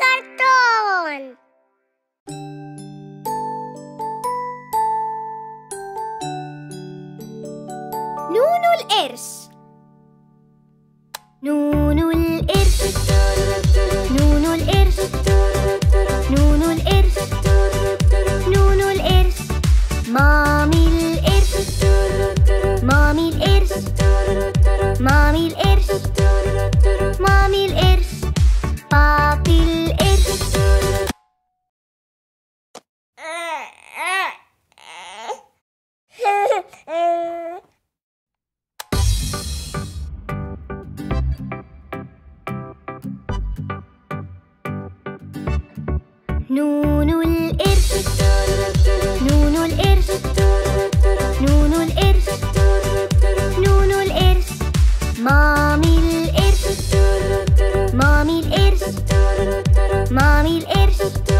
Cartoon. نونو القرش نونو Mamil irs, mamil irs, babil irs. Nú, nú. maamil erst.